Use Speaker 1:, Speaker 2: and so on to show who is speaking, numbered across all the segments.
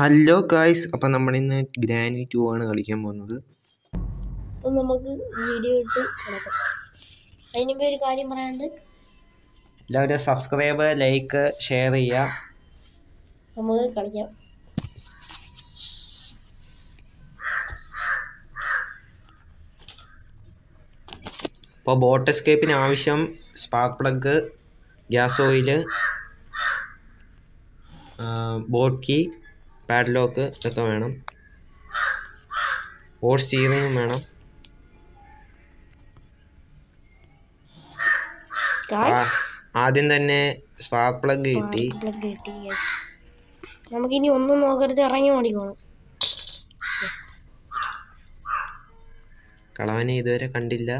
Speaker 1: Hello guys അപ്പം നമ്മളിന്ന് granny to ആണ് കളിക്കാൻ പോകുന്നത്.
Speaker 2: അപ്പം നമുക്ക് വീഡിയോ ഇട്ട് കിടക്കാം അതിന് മുമ്പ് ഒരു കാര്യം പറയാണ്ട്
Speaker 1: എല്ലാവരും സബ്സ്ക്രൈബ് ലൈക്ക് ഷെയർ ചെയ്യുക.
Speaker 2: നമുക്ക് കളിക്കാം.
Speaker 1: ഇപ്പോൾ ബോട്ട് എസ്കേപ്പിന് ആവശ്യം spark plug gas oil boat key padlock ഇതൊക്കെ വേണം. ഹോഴ്സ് സ്റ്റീറിങ്ങും വേണം. ആദ്യം തന്നെ സ്പാർക്ക് പ്ലഗ് കിട്ടി.
Speaker 2: നമുക്ക് ഇനി ഒന്നും നോക്കരുത് ഇറങ്ങി ഓടിക്കോണം
Speaker 1: കളവനെ ഇതുവരെ കണ്ടില്ല.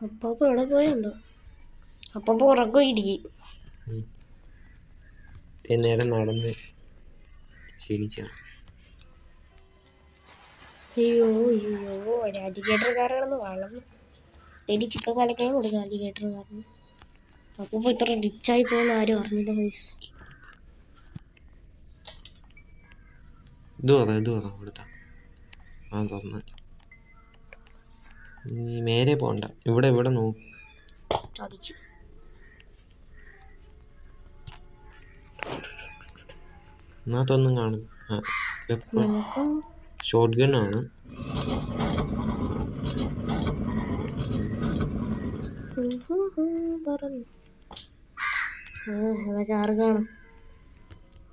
Speaker 2: അപ്പൊ എവിടെ പോയെന്തോ അപ്പൊ ഉറക്കം ഇരിക്കും
Speaker 1: നേരം നടന്ന് ക്ഷീണിച്ചാണ്
Speaker 2: അയ്യോ അയ്യോ രാജിക്കേറ്റർ കാരണം വളർന്നു എലി ചിക്കൻ കലക്കാൻ കൊടുക്കും രാജിക്കേറ്റർ കാരണം അപ്പൊ ഇപ്പൊ ഇത്ര റിച്ചായി പോകുന്ന ആരും അറിഞ്ഞില്ല പൈസ
Speaker 1: ഇത് പറ ഇത് പറ ഇവിടുത്തെ. ആ തുറന്ന്. നീ പോണ്ട. ഇവിടെ ഇവിടെ നോക്കും. ഇതിനകത്തൊന്നും കാണും. ഷോർട്ട് ഗൺ ആണ്.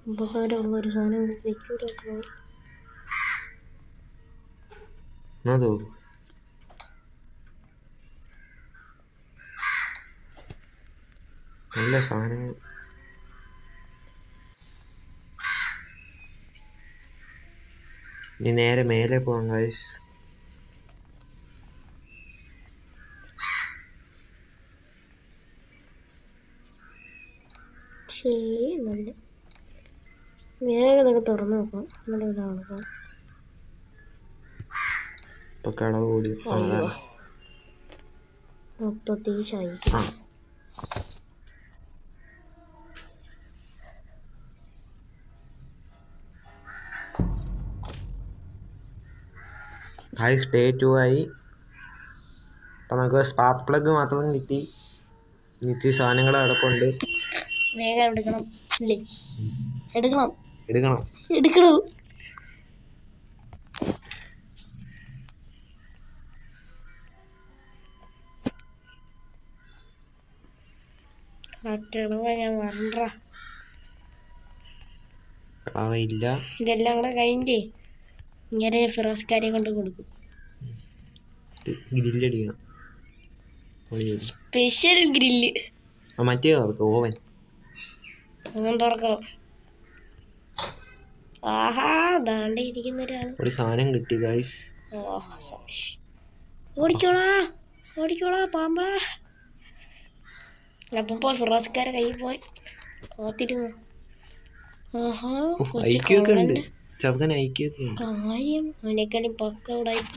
Speaker 2: ഉപകാരമുള്ള ഒരു സാധനം വെക്കൂടെ
Speaker 1: എന്നാ തോന്നും നല്ല സാധനങ്ങൾ. ഇനി നേരെ മേലെ പോവാം ഗൈസ്
Speaker 2: ശരി നല്ല വേഗം ഇതൊക്കെ തുറന്നു നോക്കണം.
Speaker 1: ഇപ്പൊ കടവ് കൂടി.
Speaker 2: മൊത്തത്തിൽ ശൈസ്
Speaker 1: ഗൈസ് ഡേ ടു ആയി അപ്പം നമുക്ക് സ്പാർക്ക് പ്ലഗ് മാത്രം കിട്ടി. നിത്യ സാധനങ്ങൾ കിടപ്പുണ്ട്
Speaker 2: വേഗം എടുക്കണം. ഇല്ലേ? എടുക്കണം.
Speaker 1: എടുക്കണം.
Speaker 2: എടുക്കണം. ഇതെല്ലാം കൂടെ കഴിഞ്ഞേ ഇങ്ങനെ ഫിറോസ്കാരെ കൊണ്ട് കൊടുക്കും.
Speaker 1: ഗ്രില്ലടിക്കണം
Speaker 2: സ്പെഷ്യൽ ഗ്രില്ല്
Speaker 1: മറ്റേ അവർക്ക് ഓവൻ
Speaker 2: ഓവൻ തുറക്കാം? ആഹാ ദാണ്ട ഇരിക്കുന്ന ഒരാൾ.
Speaker 1: ഒരു സാധനം കിട്ടി ഗൈസ്
Speaker 2: ഓടിക്കോളാ ഓടിക്കോളാ പാമ്പളാ. അപ്പം പോയി ഫിറോസ്കാരെ കയ്യിൽ പോയി. ഓത്തിരുന്നു. ആഹാ കൊച്ചു
Speaker 1: ചെറുക്കൻ ഉണ്ട്
Speaker 2: കാര്യം അവനേക്കാളും പക്ക ഉടായ്പ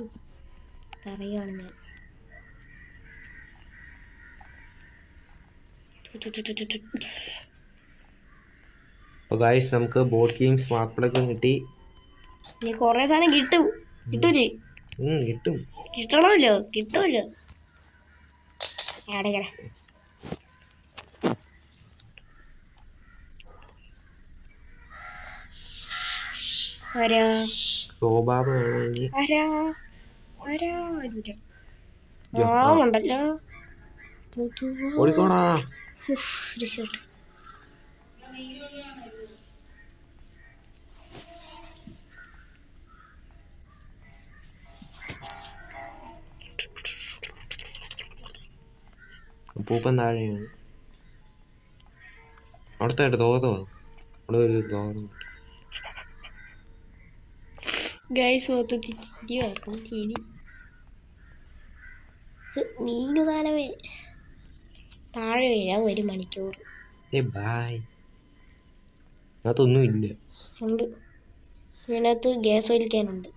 Speaker 2: പറയുകയാണ് ഞാൻ.
Speaker 1: അപ്പോൾ ഗൈസ് നമുക്ക് ബോർഡ് ഗെയിം സ്മാർട്ട് പ്ലഗും കിട്ടി.
Speaker 2: ഇനി കൊറേ സാധനം കിട്ടും. കിട്ടൂലേ?
Speaker 1: കിട്ടും.
Speaker 2: കിട്ടണമല്ലോ കിട്ടുമല്ലോ. അടയ്ക്കട ആരാ?
Speaker 1: ഇനി
Speaker 2: ആരാ? ആരാ?
Speaker 1: ഓടിക്കോടാ.
Speaker 2: ഉഫ്, രക്ഷപ്പെട്ടു.
Speaker 1: പൂപ്പൻ താഴെയാണ്. അവിടുത്തെ തോന്നുന്നു അവിടെ ഒരു തോറും
Speaker 2: ഗൈസ് മൊത്തത്തിൽ ചിരി വരണം ചിരി നീനു താലമേ താഴെ വീഴാൻ ഒരു മണിക്കൂർ.
Speaker 1: ബായ് അതിനകത്തൊന്നും ഇല്ല.
Speaker 2: ഉണ്ട്. ഇതിനകത്ത് ഗ്യാസ് ഒലിക്കാനുണ്ട്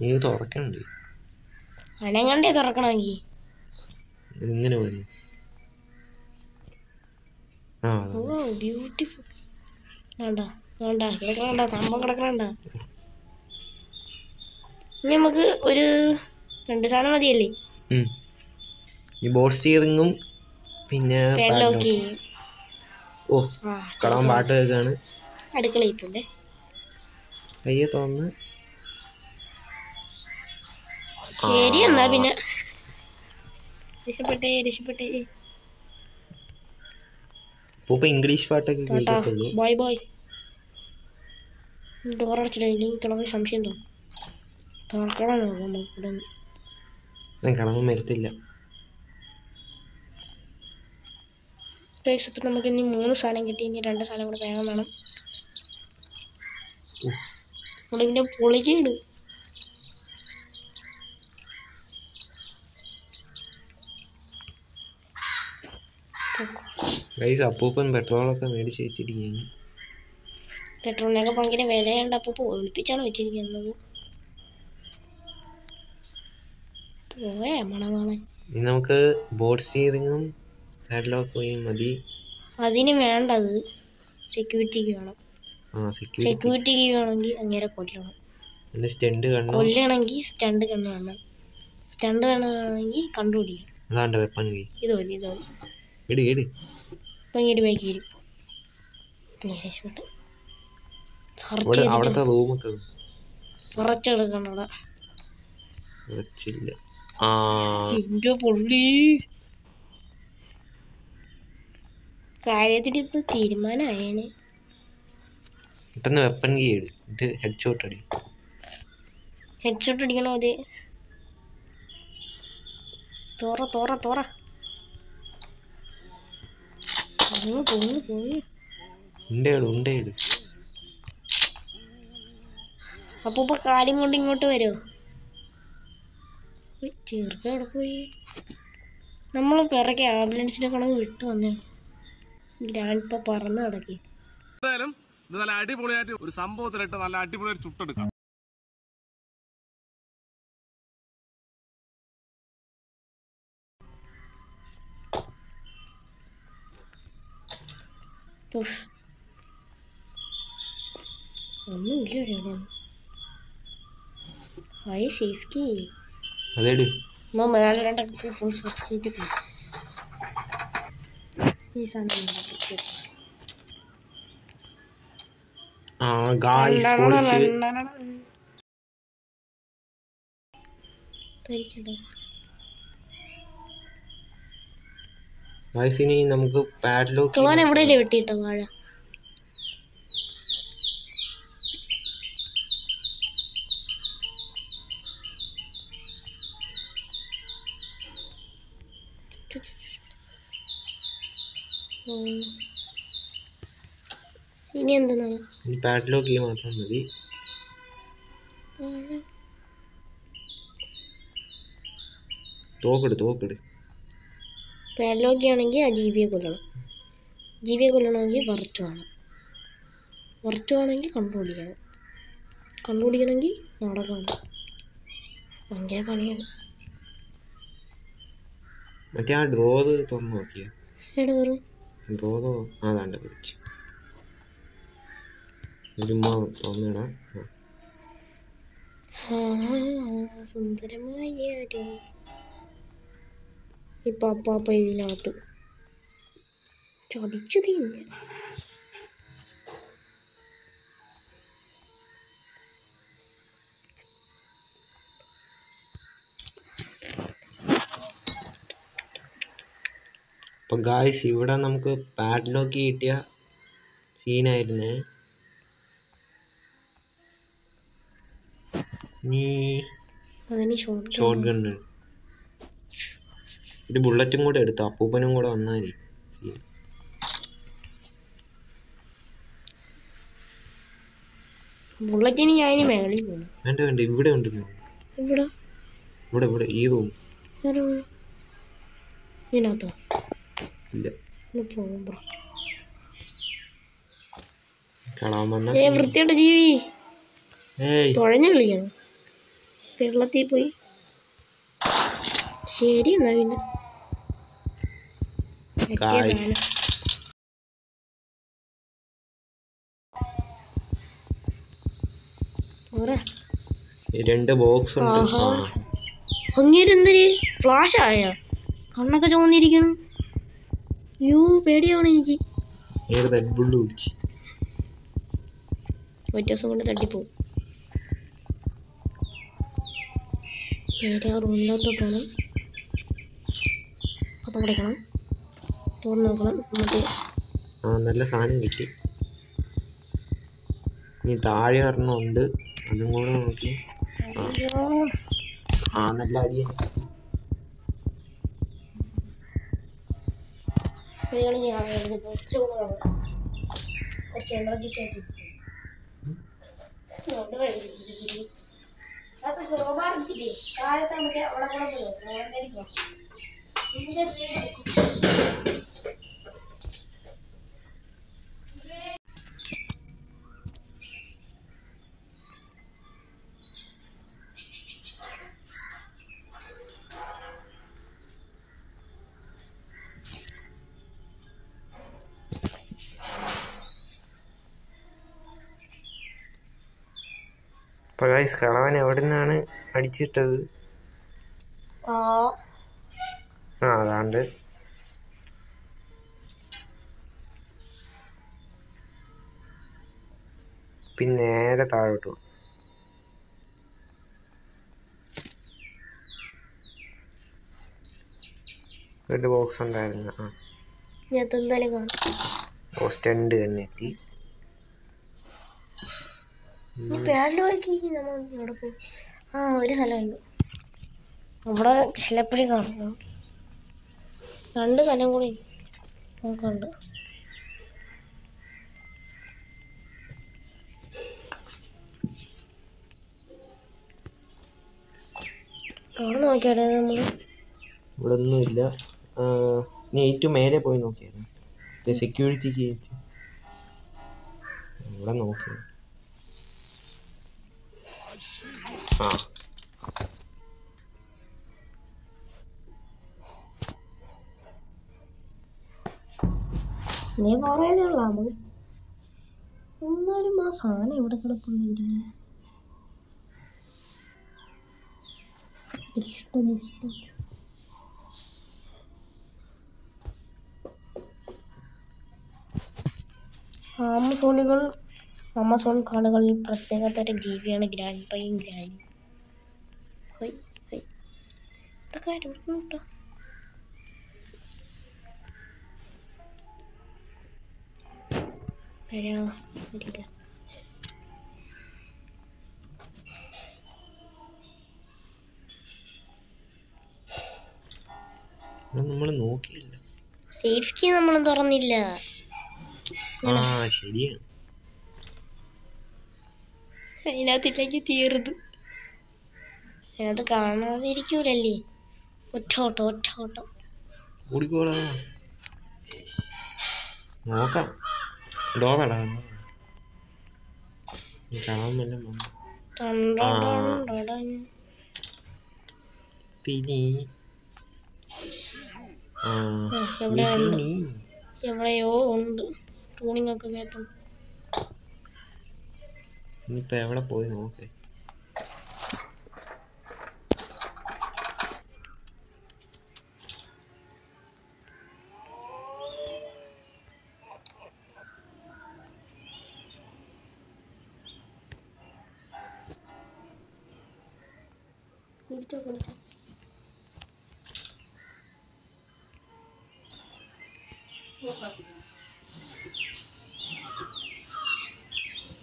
Speaker 1: നീ തുറക്കണ്ടേ?
Speaker 2: അനങ്ങണ്ടേ തുറക്കണമെങ്കിൽ
Speaker 1: ഇങ്ങനെ അതാ.
Speaker 2: ഓ ബ്യൂട്ടിഫുൾ വേണ്ട വേണ്ട കിടക്കണ്ട സംഭവം കിടക്കണ്ട. ഇനി നമുക്ക് ഒരു രണ്ട് സാധനം മതിയല്ലേ.
Speaker 1: ഈ ബോട്ട് സ്റ്റിയറിങ്ങും പിന്നെ ഓ കളവൻ പാട്ട് കേൾക്കാണ്.
Speaker 2: അടുക്കളയിട്ടുണ്ടേ
Speaker 1: കയ്യെ തോന്നുന്നു
Speaker 2: ശരി എന്നാ പിന്നെ. രക്ഷപ്പെട്ടേ രക്ഷപ്പെട്ടേ.
Speaker 1: ഇപ്പൊ ഇംഗ്ലീഷ് പാട്ടൊക്കെ കേൾക്കത്തുള്ളൂ
Speaker 2: ബോയ് ബൈ ഡോർ അടച്ചിട്ട് ഇല്ലെങ്കിൽ സംശയം ഉണ്ടോ
Speaker 1: വരത്തില്ല.
Speaker 2: ഇപ്പം നമുക്ക് ഇനി മൂന്ന് സാധനം കിട്ടി. ഇനി രണ്ട് സാധനം കൂടെ വേഗം വേണം. നമ്മുടെ ഇതിന്റെ പൊളിച്ചുണ്ട്
Speaker 1: ഗൈസ് അപ്പൂപ്പൻ പെട്രോളൊക്കെ മേടിച്ച് വെച്ചിരിക്കുകയാണ്.
Speaker 2: പെട്രോളിനൊക്കെ ഭയങ്കര വിലയുണ്ട്. അപ്പോൾ ഒളിപ്പിച്ചാണ് വെച്ചിരിക്കുന്നത് പോവേ മണം കാണാൻ
Speaker 1: ഇനി നമുക്ക് ബോട്ട് സ്റ്റിയറിങ്ങും പാഡ്ലോക്കും മതി.
Speaker 2: അതിന് വേണ്ടത് സെക്യൂരിറ്റിക്ക് വേണം. സെക്യൂരിറ്റിക്ക് വേണമെങ്കിൽ അങ്ങനെ കൊല്ലണം.
Speaker 1: പിന്നെ സ്റ്റെൻഡ് കണ്ണു?
Speaker 2: കൊല്ലണമെങ്കിൽ സ്റ്റണ്ട് കണ്ണ് വേണം. സ്റ്റണ്ട് വേണമെങ്കിൽ കണ്ടുപിടിക്കണം
Speaker 1: അതാണ്ട് വെപ്പൺ കൈ
Speaker 2: ഇത് മതി ഇത് മതി.
Speaker 1: ഇടി
Speaker 2: ഇടി ഭയങ്കര ബൈക്ക് വരും
Speaker 1: അവിടുത്തെ റൂമൊക്കെ
Speaker 2: കുറച്ചെടുക്കണം അവിടെ
Speaker 1: വെച്ചില്ല. ആ
Speaker 2: എന്റെ പുള്ളി. കാര്യത്തിന് ഇപ്പൊ തീരുമാനമായേനെ
Speaker 1: പെട്ടെന്ന് വെപ്പൺ കീ ഇട്. ഇത് ഹെഡ് ഷോട്ട് അടി.
Speaker 2: ഹെഡ്ഷോട്ട് അടിക്കണോ അത് തോറ തോറ തോറ. അപ്പൊ കാലും കൊണ്ട് ഇങ്ങോട്ട് വരുമോ ചെറുക്ക അവിടെ പോയി. നമ്മൾ പിറകെ ആംബുലൻസിനെ കണക്ക് വിട്ടു വന്നേ. ഞാനിപ്പോ പറന്ന് കിടക്കി
Speaker 3: എന്തായാലും ഇത് നല്ല അടിപൊളിയായിട്ട് ഒരു സംഭവത്തിലിട്ട് നല്ല അടിപൊളിയായിട്ട് ചുട്ടെടുക്കാം.
Speaker 2: ഒന്നും ഇല്ല ഒന്നും ആയി സേഫ്റ്റി
Speaker 1: അതെട്.
Speaker 2: നമ്മൾ മേലെ രണ്ടൊക്കെ ഫുൾ ഈ സാധനം
Speaker 1: ആ ഗായ്സ് പൊളിച്ച്? ഗായ്സ് ഇനി നമുക്ക് പാഡ്ലോക്ക്
Speaker 2: കിളവൻ എവിടെയല്ലേ വെട്ടിയിട്ട വാഴ ഉം. ഇനി എന്താണ്
Speaker 1: ഇനി പാഡ്ലോക്ക് കീ മാത്രം മതി. തോക്കെട് തോക്കെട്.
Speaker 2: പാഡ്ലോക്ക് ആണെങ്കിൽ ആ ജീവിയെ കൊല്ലണം. ജീവിയെ കൊല്ലണമെങ്കിൽ വറുത്തു വേണം. വറുത്തു വേണമെങ്കിൽ കണ്ടുപിടിക്കണം കണ്ടുപിടിക്കണമെങ്കിൽ നാടകമാണ് ഭയങ്കര പണിയാണ്.
Speaker 1: മറ്റേ ആ ഡ്രോത് തുറന്നു നോക്കിയ.
Speaker 2: വെറും
Speaker 1: ഡ്രോതോ അതാണ്ട് പിടിച്ചു ചുമ്മാ. ആ,
Speaker 2: സുന്ദരമായ ഒരു ഇപ്പൊ അപ്പാപ്പ ഇതിനകത്ത്. ചതിച്ചു തീഞ്ഞ
Speaker 1: അപ്പം ഗായ്സ് ഇവിടെ നമുക്ക് പാഡ്ലോക്ക് കിട്ടിയ സീനായിരുന്നേ
Speaker 2: ഷോർട്ട്
Speaker 1: ഗണ്ണ് ഒരു ബുള്ളറ്റും കൂടെ എടുത്തു. അപ്പൂപ്പനും കൂടെ വന്നാൽ scene.
Speaker 2: ബുള്ളറ്റിന് ഞാൻ ഇനി മേളിൽ പോകണം
Speaker 1: വേണ്ട വേണ്ട. ഇവിടെ ഉണ്ട്.
Speaker 2: ഇവിടെ
Speaker 1: ഇവിടെ ഇവിടെ. ഈ റൂം
Speaker 2: ആരോ ഇതിനകത്തോ?
Speaker 1: ഇല്ല.
Speaker 2: ഒന്ന് പോകുമ്പോ
Speaker 1: കാണാൻ വന്ന
Speaker 2: ഏ വൃത്തിയുടെ ജീവി. തുഴഞ്ഞു കളിക്കണം. വെള്ളത്തിൽ പോയി. ശരി എന്നാ പിന്നെ.
Speaker 1: രണ്ട് ബോക്സ്
Speaker 2: ഫ്ലാഷ് ആയ? കണ്ണൊക്കെ ചുവന്നിരിക്കണം അയ്യോ പേടിയാണ് എനിക്ക്. ഒരു ദിവസം കൊണ്ട് തട്ടിപ്പോ നേരെ ആ റൂമിനകത്തോട്ടാണ് അപ്പം കിടക്കണം തുറന്ന് നോക്കണം. മറ്റേ
Speaker 1: ആ നല്ല സാധനം കിട്ടി. ഇനി താഴെ വരണമുണ്ട് അതും കൂടെ നോക്കി. ആ. നല്ല അടിയ.
Speaker 2: കുറച്ച് എനർജി കയറ്റി. അത് ക്രോമാറിച്ചില്ലേ താഴത്തെ മറ്റേ അവിടെ കൂടെ പോയോ.
Speaker 1: ഇപ്പൊ ഗൈസ് കളവൻ എവിടെ നിന്നാണ് അടിച്ചിട്ടത്?
Speaker 2: ആ.
Speaker 1: അതാണ്ട്. പിന്നെ നേരെ താഴോട്ട്. ഒരു ബോക്സ് ഉണ്ടായിരുന്നു. ആ.
Speaker 2: ഞാൻ എന്തായാലും കാണും.
Speaker 1: ഓ സ്റ്റണ്ട് തന്നെ എത്തി.
Speaker 2: ഈ പേടിൽ നമ്മൾ ഇവിടെ ആ ഒരു സ്ഥലമുണ്ട്. അവിടെ ചിലപ്പോഴും കാണുന്നു. രണ്ട് സ്ഥലം കൂടി നമുക്കുണ്ട്. അവിടെ നോക്കിയാടേ നമ്മൾ
Speaker 1: ഇവിടെ ഒന്നുമില്ല നീ ഏറ്റവും മേലെ പോയി നോക്കിയായിരുന്നു. സെക്യൂരിറ്റിക്ക് ഇവിടെ നോക്കി ആ.
Speaker 2: നീ പറയാനുള്ള നമ്മൾ എന്നാലും ആ സാധനം ഇവിടെ കിടപ്പുണ്ടായിരുന്നു ഇഷ്ടം ഇഷ്ടം ആമസോണുകൾ ആമസോൺ കാടുകളിൽ പ്രത്യേക തരം ജീവിയാണ് ഗ്രാൻഡ് പൈയും ഗ്രാൻഡ് ഹൈ ഹൈ ഇതൊക്കെ ആരും കേട്ടോ വരാ വരിക.
Speaker 1: നമ്മൾ നോക്കിയില്ല.
Speaker 2: സേഫ് നമ്മൾ തുറന്നില്ല.
Speaker 1: ആ ശരിയാണ്.
Speaker 2: അതിനകത്തില്ലെങ്കിൽ തീർത്. അത് കാണാതിരിക്കൂലല്ലേ ഒറ്റ ഓട്ടം ഒറ്റ ഓട്ടം.
Speaker 1: ഓടിക്കോളാ നോക്കാം. പിന്നെ me?
Speaker 2: എവിടെയോ ഉണ്ട്? ടൂണിങ് ഒക്കെ കേട്ടു.
Speaker 1: ഇനിയിപ്പോ എവിടെ പോയി നോക്കേ.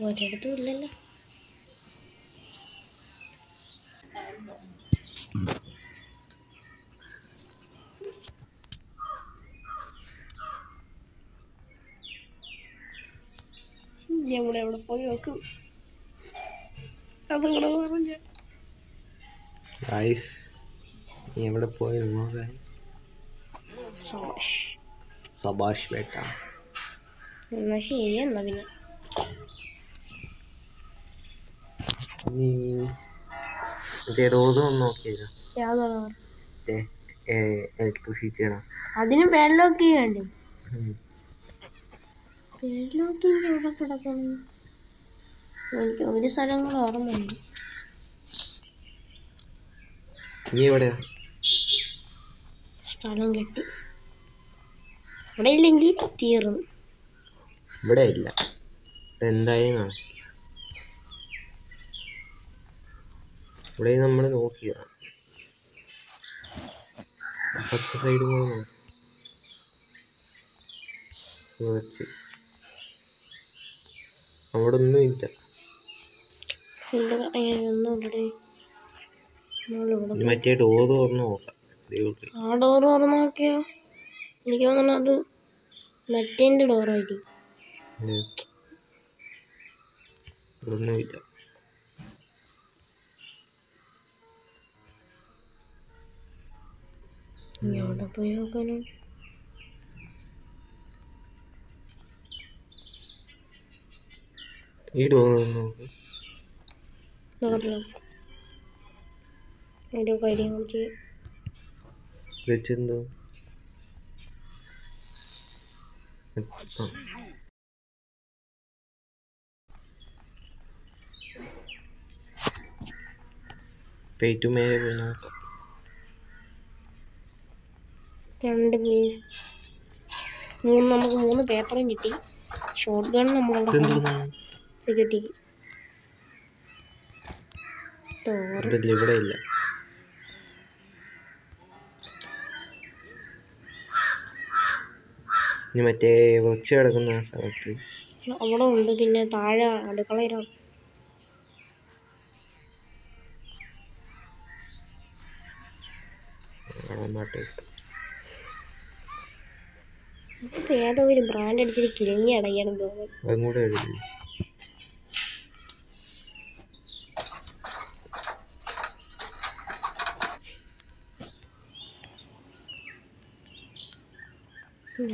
Speaker 2: ഒരിടത്തും ഇല്ലല്ലോ ഞമ്മടെ എവിടെ പോയി നോക്കും. അതങ്ങനെ പറഞ്ഞു
Speaker 1: ഗൈസ് നീ എവിടെ പോയി നോക്കാൻ സബാഷ് ബേട്ട
Speaker 2: എന്നാ ശരി എന്നാ പിന്നെ.
Speaker 1: നീ മറ്റേ റോഡ് ഒന്ന് നോക്കിയത്
Speaker 2: എനിക്ക് ഇവിടെ കിടക്കണം? എനിക്ക് ഒരു സ്ഥലങ്ങൾ ഓർമ്മയുണ്ട്
Speaker 1: നീ എവിടെയാ?
Speaker 2: സ്ഥലം കിട്ടി. അവിടെ ഇല്ലെങ്കിൽ തീർന്നു.
Speaker 1: ഇവിടെ ഇല്ല. ഇവിടെ എന്തായാലും ഇവിടെ നമ്മൾ നോക്കിയതാണ് അപ്പുറത്തെ സൈഡ് കൂടെ നോക്കാം കുറച്ച്. അവിടെ ഒന്നും ഇല്ല.
Speaker 2: ഫുള്ള് ഇവിടെ. നമ്മളിവിടെ
Speaker 1: ഇനി മറ്റേ ഡോറ് തുറന്ന് നോക്കാം.
Speaker 2: ആ ഡോർ തുറന്ന് നോക്കിയോ? എനിക്ക് തോന്നുന്നു അത് മറ്റേന്റെ ഡോറായിരിക്കും
Speaker 1: ആയിരിക്കും.
Speaker 2: ഇനി അവിടെ പോയി നോക്കാനോ?
Speaker 1: ഈ ഡോർ തുറന്ന് നോക്ക്.
Speaker 2: നോക്കട്ടില്ല അതിന്റെ കാര്യങ്ങൾ ചെയ്യും
Speaker 1: വെച്ചെന്തോ പേറ്റു മേലെ പോയി നോക്കാം.
Speaker 2: രണ്ട് പേസ് മൂന്ന് നമുക്ക് മൂന്ന് പേപ്പറും കിട്ടി. ഷോർട്ട് ഗൺ നമ്മളവിടെ സെക്യൂരിറ്റിക്ക്
Speaker 1: ഇവിടെ ഇല്ല. ഇനി മറ്റേ വൃച്ച കിടക്കുന്ന ആ സ്ഥലത്ത്
Speaker 2: അവിടെ ഉണ്ട്. പിന്നെ താഴെ അടുക്കളയിലാണ് ഏതോ ഒരു ബ്രാൻഡ് അടിച്ചിട്ട് കിളിങ്ങി അടയ്ക്കണം തോന്നുന്നു.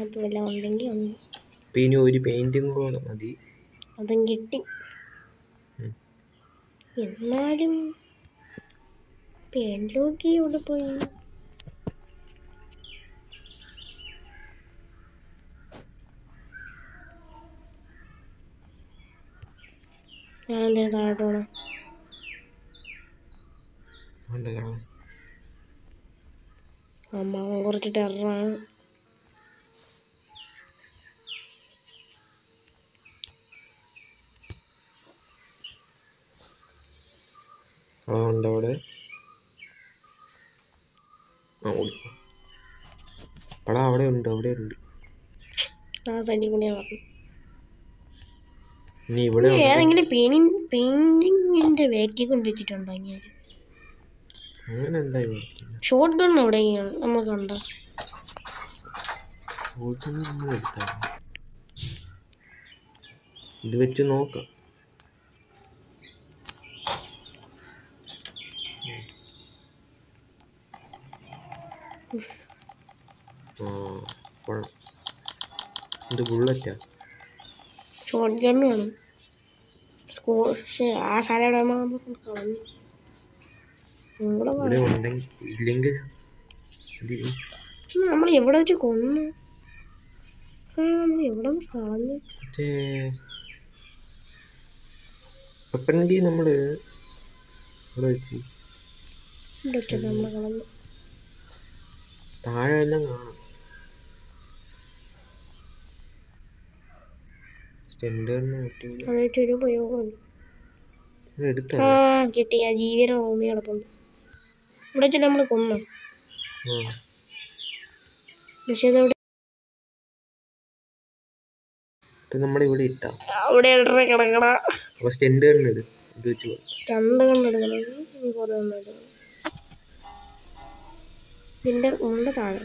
Speaker 2: ഇതിനകത്ത് വല്ല ഉണ്ടെങ്കിൽ
Speaker 1: ഇപ്പം ഒരു പെയിന്റിങ് കൂടെ മതി.
Speaker 2: അതും കിട്ടി. എന്നാലും പേൻലോക്കി ഇവിടെ പോയി. ഞാൻ അമ്മ കുറച്ച് ടെററാണ്
Speaker 1: ആ ഉണ്ട് അവിടെ. ആ ഓടി. അവിടെ അവിടെ ഉണ്ട് അവിടെ ഉണ്ട്.
Speaker 2: ആ സൈഡിൽ കൂടി പറഞ്ഞു
Speaker 1: നീ ഇവിടെ ഉണ്ട്.
Speaker 2: ഏതെങ്കിലും പെയിന്റിങ് പെയിന്റിങ്ങിന്റെ വേക്കി കൊണ്ട് വെച്ചിട്ടുണ്ടോ
Speaker 1: അങ്ങനെ എന്താ
Speaker 2: ഷോർട്ട് ഗൺ എവിടെയാണ് നമ്മൾ കണ്ട.
Speaker 1: ഇത് വെച്ച് നോക്കാം ആ കൊള്ളാം ഇത് ബുള്ളറ്റാ
Speaker 2: ഷോട്ട് ഗൺ വേണം സ്കൂൾ പക്ഷേ ആ സാധനം നമ്മൾ കളഞ്ഞു ഇവിടെ
Speaker 1: ഇവിടെ ഉണ്ടെങ്കിൽ ഇല്ലെങ്കിൽ ഇത്
Speaker 2: നമ്മൾ എവിടെ വെച്ച് കൊന്നു? നമ്മൾ എവിടെ വെച്ച് കളഞ്ഞു?
Speaker 1: നമ്മൾ ഇവിടെ വെച്ച്.
Speaker 2: കളഞ്ഞു.
Speaker 1: താഴെ എല്ലാം കാണാം.
Speaker 2: ആ കിട്ടി. ആ ജീവിയുടെ റൂമി കിടപ്പുണ്ട് ഇവിടെ വെച്ചിട്ട് നമ്മൾ കൊന്നു. പക്ഷെ
Speaker 1: അതവിടെ ഇവിടെ ഇട്ട.
Speaker 2: അവിടെ കിടക്കണ.
Speaker 1: ഇത് ഇത് വെച്ച് പോ.
Speaker 2: സ്റ്റണ്ട് കണ്ടെടുക്കണം കുറേ എടുക്കണം. ഇതിന്റെ ഉണ്ട താഴെ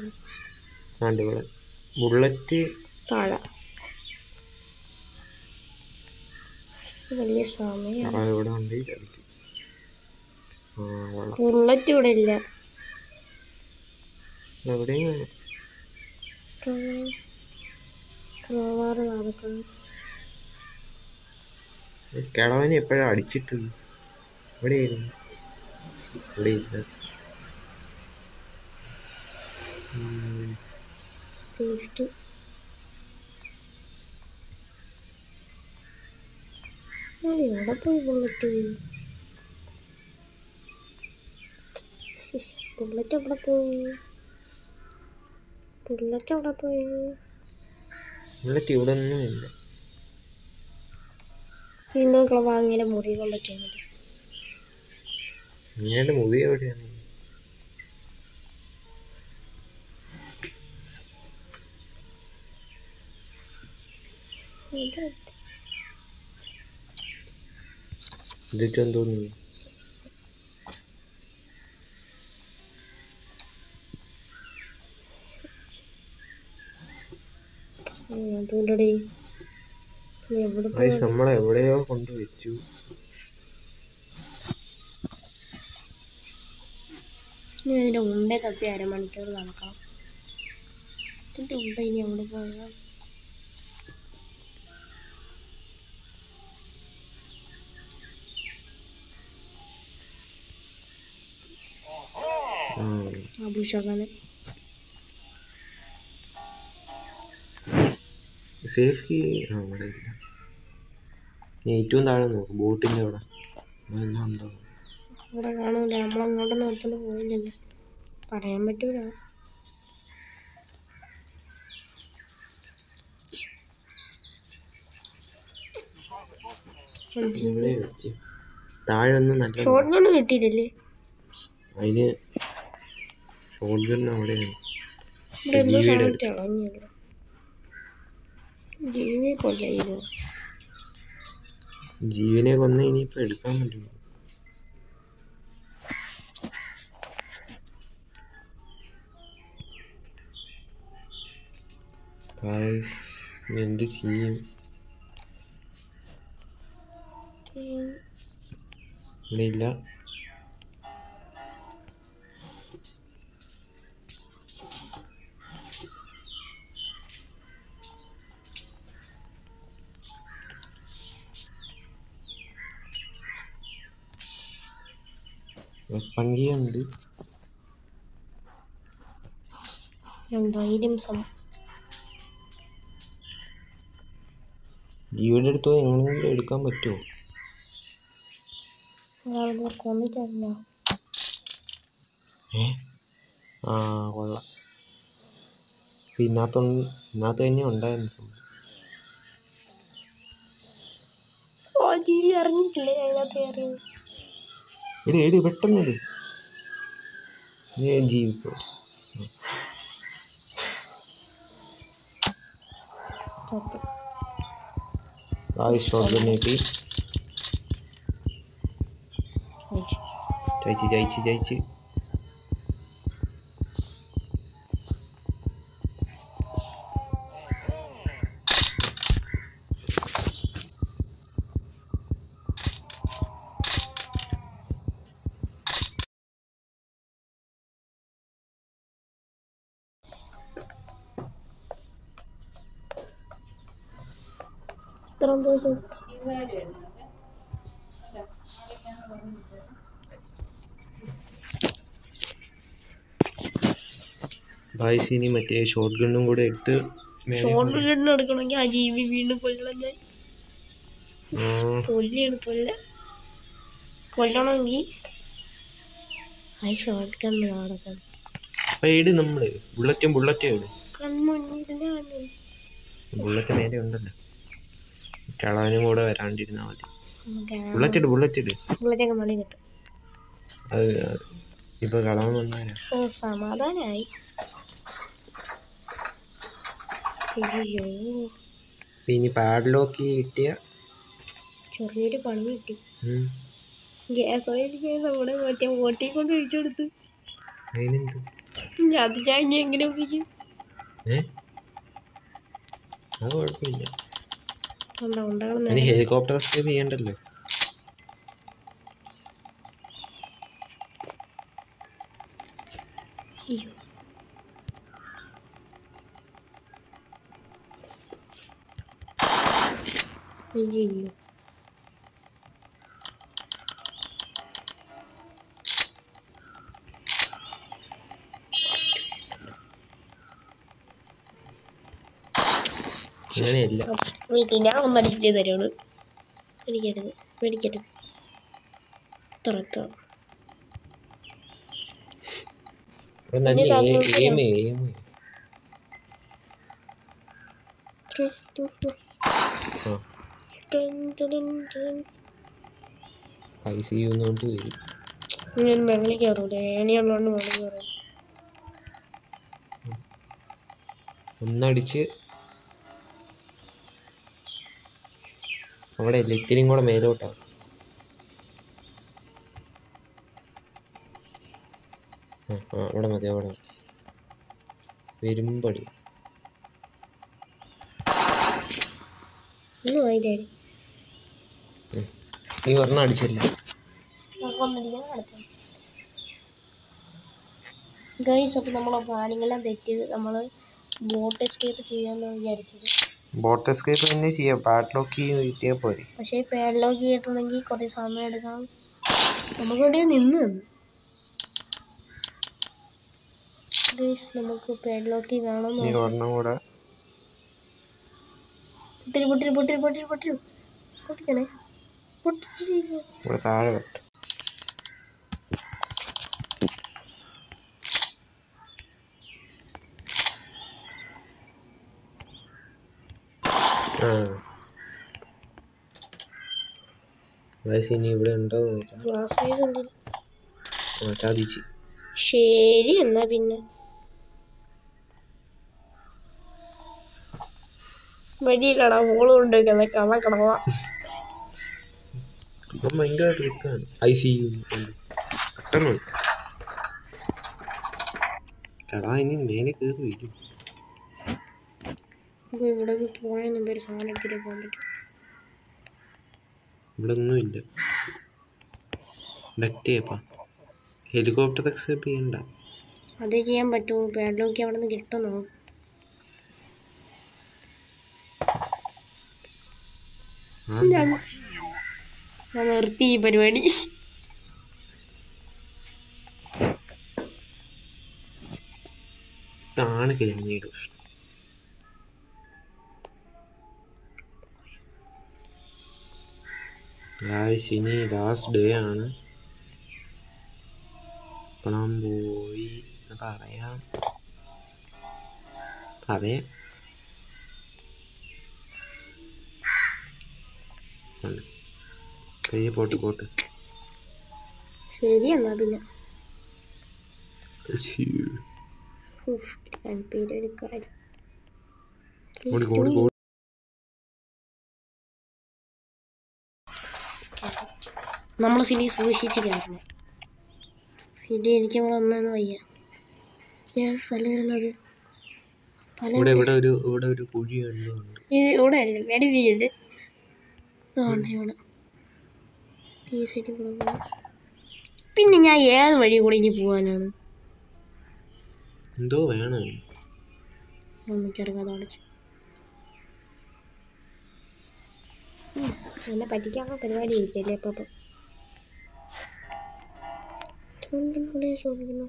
Speaker 1: ബുള്ളറ്റ്
Speaker 2: താഴെ. വലിയ സമയം
Speaker 1: ആ ഉണ്ട് ചതിക്കും ആ കൊള്ളാം
Speaker 2: ബുള്ളറ്റ് ഇവിടെ ഇല്ല.
Speaker 1: കിളവനെ എപ്പോഴാണ് അടിച്ചിട്ടത് എവിടെയായിരുന്നു ഇവിടെ ഇല്ല.
Speaker 2: ഫിഫ്റ്റി എവിടെ പോയി ബുള്ളറ്റ് ബുള്ളറ്റ് എവിടെ പോയി? ബുള്ളറ്റ് എവിടെ പോയി?
Speaker 1: ബുള്ളറ്റ് ഇവിടെ ഒന്നുമില്ല
Speaker 2: പിന്നെ വാങ്ങിയ മുറി ബുള്ളറ്റ്
Speaker 1: നീയുടെ മുറി എവിടെയാണ്?
Speaker 2: ഇത്
Speaker 1: ഇതിട്ട് തോന്നുന്നു
Speaker 2: പോയി
Speaker 1: നമ്മളെ എവിടെയോ കൊണ്ടുവച്ചു.
Speaker 2: ഇനി ഉണ്ടേ ഉണ്ട തപ്പി അരമണിക്കൂർ നടക്കണം. ഇതിന്റെ ഉണ്ട ഇനി എവിടെ പോയാൽ അഭിഷേകാണ്.
Speaker 1: സേഫ് കീ അവിടെ ഇല്ല. ഏറ്റവും താഴെ നോക്ക് ബോട്ടിന്റെ അവിടെ. അതെല്ലാം ഉണ്ടാവും
Speaker 2: ഇവിടെ കാണൂല നമ്മളങ്ങോട്ടൊന്നും എടുത്തോണ്ട് പോയില്ലല്ലോ. പറയാൻ പറ്റൂല.
Speaker 1: താഴെ ഒന്നും നല്ല
Speaker 2: ഷോർട്ട് കിട്ടിയില്ലേ കിട്ടിയില്ലല്ലേ
Speaker 1: അതിന് ഷോർട്ട് ഗൺ അവിടെയാണ് ജീവനെ കൊന്ന ഇനിയിപ്പോ എടുക്കാൻ പറ്റുമോ എന്ത് ചെയ്യും? ഇല്ല. വെപ്പങ്കിയുണ്ട്
Speaker 2: എന്തായാലും സം
Speaker 1: ജീവയുടെ അടുത്ത് പോയി എങ്ങനെയെങ്കിലും എടുക്കാൻ പറ്റുമോ?
Speaker 2: കൊന്നിട്ടല്ല
Speaker 1: ഏ? ആ കൊള്ളാം. ഇപ്പം ഇന്നത്തെ തന്നെ ഉണ്ടായിരുന്നു
Speaker 2: ഓ ജീവി അറിഞ്ഞിട്ടില്ലേ അതിനകത്ത് കയറി
Speaker 1: എടി എടി പെട്ടെന്ന് എടി നീ ജീവിക്കോ
Speaker 2: ചത്തു
Speaker 1: ആ ഷോട്ട് നീട്ടി
Speaker 2: കഴിച്ചു.
Speaker 1: ജയിച്ച് ജയിച്ച് ജയിച്ച്
Speaker 2: ഇത്രയും ദിവസം.
Speaker 1: ബായ്സ് ഇനി മറ്റേ ഷോർട്ട് ഗണ്ണും കൂടെ എടുത്ത്
Speaker 2: ഷോർട്ട് ഗണ്ണ് എടുക്കണമെങ്കിൽ ആ ജീവി വീണ്ടും കൊല്ലണം ഞാൻ.
Speaker 1: ആ,
Speaker 2: തൊല്ലിയാണ് തൊല്ല. കൊല്ലണമെങ്കിൽ ആ ഷോർട്ട് ഗണ്ണ് നടക്കണം.
Speaker 1: അപ്പൊ നമ്മൾ. ബുള്ളറ്റും ബുള്ളറ്റും ബുള്ളറ്റ് നേരെ ഉണ്ടല്ലോ. കളവനും കൂടെ വരാണ്ടിരുന്നാ മതി. ബുള്ളറ്റ് ഇട് ബുള്ളറ്റ് ഇട്. അത് ഇപ്പൊ കളവൻ വന്നാലാ
Speaker 2: സമാധാനായി.
Speaker 1: ഇനി പാഡ്ലോക്ക് കിട്ടിയ
Speaker 2: ചെറിയൊരു പണി കിട്ടി. ഗ്യാസ് ഓയിൽ മറ്റേ ഓട്ടി കൊണ്ട് ഒഴിച്ചു കൊടുത്ത്. ഞാൻ അത് ഞാൻ എങ്ങനെ ഒപ്പിക്കും
Speaker 1: ഏ? അത് കുഴപ്പമില്ല. ഹെലികോപ്റ്റർ എസ്കേപ്പ് ചെയ്യണ്ടല്ലോ?
Speaker 2: അയ്യോ. Dun, dun.
Speaker 1: I see you എന്നുകൊണ്ട് വരും
Speaker 2: ഞാൻ വെള്ളി കയറൂല ഏണിയുള്ളതുകൊണ്ട് വെള്ളി കയറും
Speaker 1: ഒന്നടിച്ച് അവിടെ ഇത്തിരിയും കൂടെ മേലോട്ടാണ് ആ ആ അവിടെ മതി അവിടെ. വരുമ്പടി. നീ പറഞ്ഞ അടിച്ചില്ല
Speaker 2: ഗൈസ് അപ്പോൾ നമ്മളെ പ്ലാനിങ്ങെല്ലാം തെറ്റി നമ്മൾ ബോട്ട് എസ്കേപ്പ് ചെയ്യാമെന്ന് വിചാരിച്ചത്.
Speaker 1: ബോട്ട് എസ്കേപ്പ് തന്നെ ചെയ്യാം. പാഡ്ലോക്ക് കിട്ടിയാൽ പോരെ.
Speaker 2: പക്ഷേ പാഡ്ലോക്ക് ചെയ്തിട്ടുണ്ടെങ്കിൽ കുറേ സമയം എടുക്കാം നമുക്കിവിടെ നിന്ന് ഗൈസ് നമുക്ക് പാഡ്ലോക്ക് വേണം
Speaker 1: നീ ഒരെണ്ണം കൂടെ.
Speaker 2: പൊട്ടിരി പൊട്ടിരി പൊട്ടിരി പൊട്ടിരി പൊട്ടിരി. പൊട്ടിക്കണേ. പൊട്ടിച്ചിരിക്കുക
Speaker 1: ഇവിടെ താഴെ വെട്ട് ആ വയസ്സ് ഇനി ഇവിടെ ഉണ്ടോ. ചാദിച്ച്
Speaker 2: ശരി എന്നാ പിന്നെ. വഴിയിലടാ ഫോളോ കൊണ്ടുവയ്ക്കുന്നത് കണ കളവ
Speaker 1: ഇപ്പം ഭയങ്കര ട്രിക്കാണ് ഐ സി യു പെട്ടെന്ന് കടാ ഇനി മേലെ കയറി വരും.
Speaker 2: ഇവിടെ പോയാൽ മുമ്പ് ഒരു സാധനം എടുത്തിട്ട് പോകാൻ പറ്റും.
Speaker 1: ഇവിടെ ഒന്നുമില്ല ഡക്റ്റ് ചെയ്യപ്പാ ഹെലികോപ്റ്റർ അക്സെപ്റ്റ് ചെയ്യണ്ട.
Speaker 2: അതേ ചെയ്യാൻ പറ്റുമോ പാഡ്ലോക്ക് അവിടെ നിന്ന് കിട്ടുമോ ഞാൻ ഞാൻ നിർത്തി ഈ പരിപാടി.
Speaker 1: താണ് കിഴങ്ങിയുടെ പ്രശ്നം ഗായ്സ് ഇനി ലാസ്റ്റ് ഡേ ആണ് പണം പോയി എന്ന് പറയാം പറയാം ഉണ്ട്. കയ്യെ പോട്ട് പോട്ട്
Speaker 2: ശരി എന്നാ പിന്നെ
Speaker 1: ശ്ശീ.
Speaker 2: ഉഫ്, ഞാൻ പേരെടുക്കാൻ
Speaker 1: ഓടി ഓടി ഓടി
Speaker 2: നമ്മൾ സിനി സൂക്ഷിച്ച് കയറണം പിന്നെ എനിക്ക് നമ്മൾ ഒന്നു വയ്യ. സ്ഥലം വരുന്നത്
Speaker 1: ഇവിടെ ഇവിടെ ഒരു ഇവിടെ ഒരു കുഴി
Speaker 2: ഇവിടെ അല്ല വെടി വീട് ഇതാണ് ഇവിടെ. ഈ സൈഡിൽ കൂടെ പോകാം പിന്നെ ഞാൻ ഏത് വഴി കൂടെ ഇനി പോവാനാണ്?
Speaker 1: എന്തോ വേണം.
Speaker 2: പറ്റിക്കാൻ അടച്ചു. എന്നെ പറ്റിക്കാൻ പരിപാടി ഇരിക്കല്ലേ ഇപ്പം? ഇപ്പം ചുണ്ടിലൂടെ ചോദിക്കുന്നു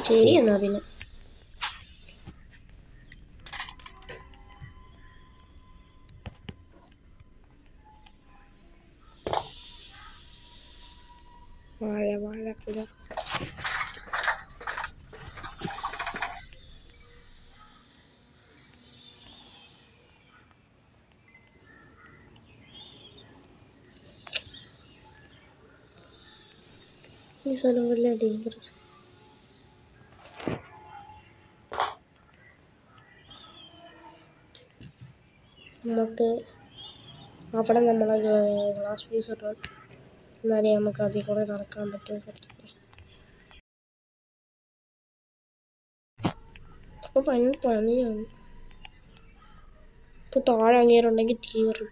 Speaker 2: ശരി എന്നാ പിന്നെ വാഴ വാഴക്കുല ഈ സ്ഥലം വല്ല ഡേഞ്ചറസ് നമുക്ക് അവിടെ നമ്മളെ ഗ്ലാസ് പീസ് ഇട്ടാൽ എന്നാലേ നമുക്ക് അതിൽ കൂടെ നടക്കാൻ പറ്റും അപ്പോൾ ഭയങ്കര പണിയാണ്. ഇപ്പോൾ താഴെ അങ്ങേരുണ്ടെങ്കിൽ തീറും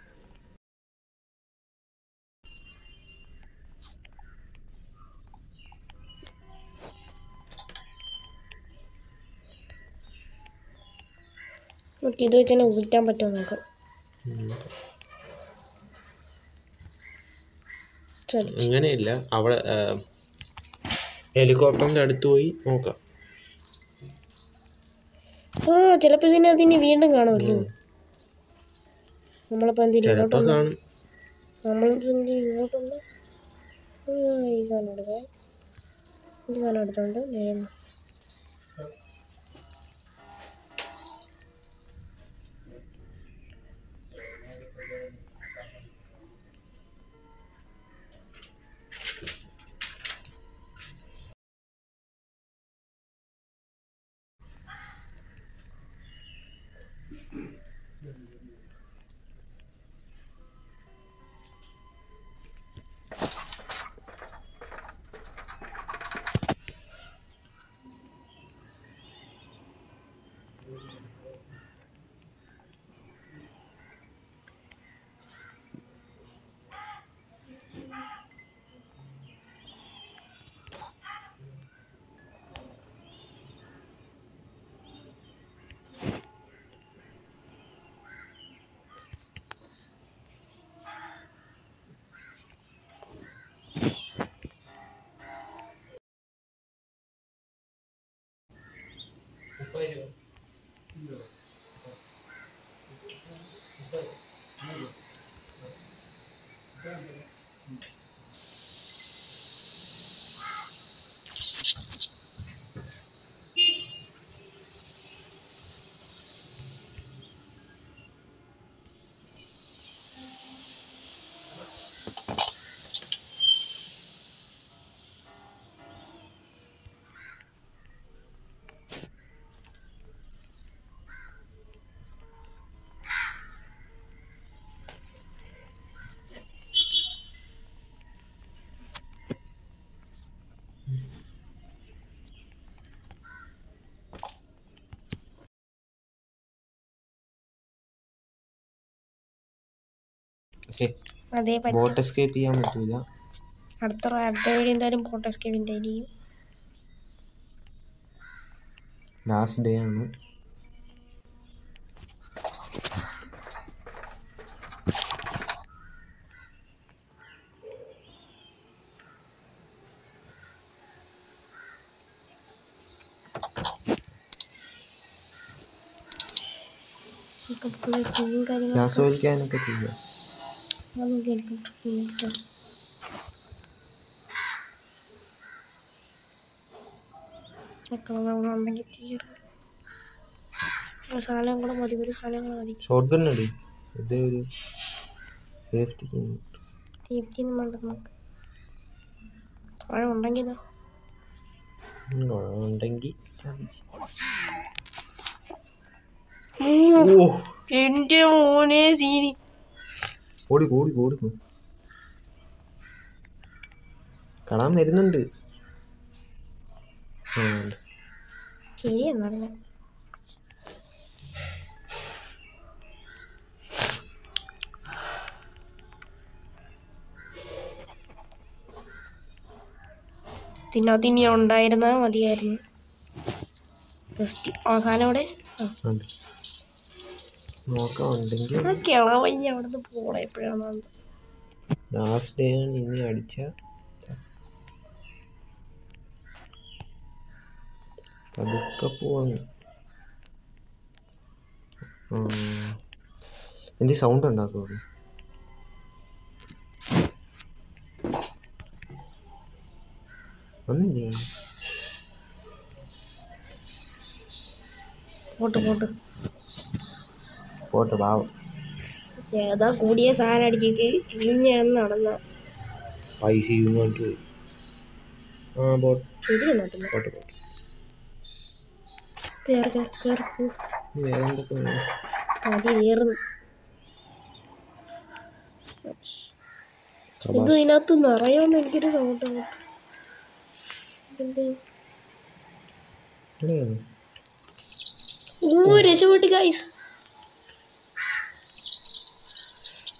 Speaker 2: നമുക്ക് ഇത് വെച്ച് തന്നെ ഊറ്റാൻ പറ്റുമോ നോക്കാം
Speaker 1: അങ്ങനെയല്ല അവിടെ ഹെലികോപ്റ്ററിന്റെ അടുത്ത് പോയി നോക്കാം.
Speaker 2: ആ ചിലപ്പോൾ ഇതിനെ അതിന് വീണ്ടും കാണുമല്ലോ. നമ്മളിപ്പോൾ
Speaker 1: എന്തെങ്കിലും
Speaker 2: ഇങ്ങോട്ടൊന്ന് നമ്മളിപ്പോൾ എന്തിനും ഇങ്ങോട്ടൊന്ന് ഈ സാധനം എടുക്കാം ഈ സാധനം എടുത്തോണ്ട് നേരെ
Speaker 1: ബോട്ട് എസ്കേപ്പ് ചെയ്യാൻ പറ്റൂല.
Speaker 2: അടുത്ത അടുത്ത വീഡിയോ എന്തായാലും എസ്കേപ്പ് ആയിരിക്കും
Speaker 1: ലാസ്റ്റ് ഡേ ആണ്. ഗ്യാസ് വലിക്കാനൊക്കെ ചെയ്യാം.
Speaker 2: മക്കളെ നമ്മളുണ്ടെങ്കിൽ തീർന്നു ഒരു സാധനം കൂടെ മതി ഒരു സാധനം കൂടെ മതി
Speaker 1: ഷോർട്ട് ഗൺ അടി ഇത് ഒരു
Speaker 2: വേണ്ട നമുക്ക് താഴെ ഉണ്ടെങ്കിൽ
Speaker 1: ഉണ്ടെങ്കിൽ ഓ
Speaker 2: എന്റെ മോനെ സീനി
Speaker 1: ഓടി ഓടി കൂടി കാണാൻ വരുന്നുണ്ട്.
Speaker 2: ഉണ്ടായിരുന്ന ഉണ്ടായിരുന്നാൽ മതിയായിരുന്നു ജസ്റ്റ് അവസാനം ഇവിടെ ആ
Speaker 1: ഉണ്ട്. നോക്കാം ഉണ്ടെങ്കിൽ
Speaker 2: ആ കിളവഞ്ഞ അവിടെ നിന്ന് പോണേ എപ്പോഴാണ്
Speaker 1: ലാസ്റ്റ് ഡേ ആണ് ഇനി അടിച്ച. പതുക്കെ പോവാണ് ആ. എന്ത് സൗണ്ട് ഉണ്ടാക്കും ഒന്നില്ലേ
Speaker 2: പോട്ട് പോട്ട്.
Speaker 1: പോട്ടെ പാവം.
Speaker 2: ഏതാ കൂടിയ സാധനം അടിച്ചിട്ട് നടന്ന
Speaker 1: പൈസ ഇങ്ങോട്ട് ആ പോട്ടെ. പോട്ടെ
Speaker 2: ഇത് ഇതിനകത്ത് നിറയോന്ന് എനിക്കൊരു സൗണ്ട് ഓ രക്ഷപ്പെട്ട് ഗൈസ്
Speaker 1: ഓ രക്ഷപ്പെട്ടു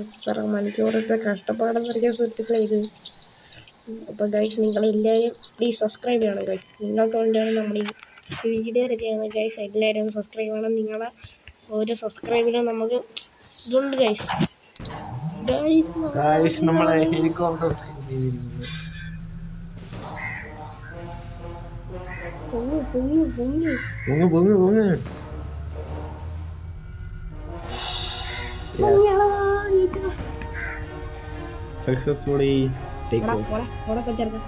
Speaker 2: എത്ര മണിക്കൂറത്തെ കഷ്ടപ്പാടെന്നറിയാൻ സുഹൃത്തുക്കളെ ഇത്? അപ്പോൾ ഗൈസ് നിങ്ങളെല്ലാവരും പ്ലീസ് സബ്സ്ക്രൈബ് ചെയ്യണം ഗൈസ് നിങ്ങൾക്ക് വേണ്ടിയാണ് നമ്മൾ ഈ വീഡിയോ ചെയ്യുന്നത് ഗൈസ് എല്ലാവരും സബ്സ്ക്രൈബ് ചെയ്യണം. നിങ്ങളെ ഓരോ സബ്സ്ക്രൈബിലും നമുക്ക് ഇതുണ്ട് ഗൈസ് ഗൈസ്
Speaker 1: നമ്മളെ ഹെലികോപ്റ്റർ
Speaker 2: പൊങ്ങു പൊങ്ങു പൊങ്ങു.
Speaker 1: പൊങ്ങ് പൊങ്ങ് പൊങ്ങ്. സക്സസ്ഫുള്ളി ടേക്ക്
Speaker 2: പോടാ
Speaker 1: ഓഫ്
Speaker 2: പോടാ പോടാ പച്ചറക്ക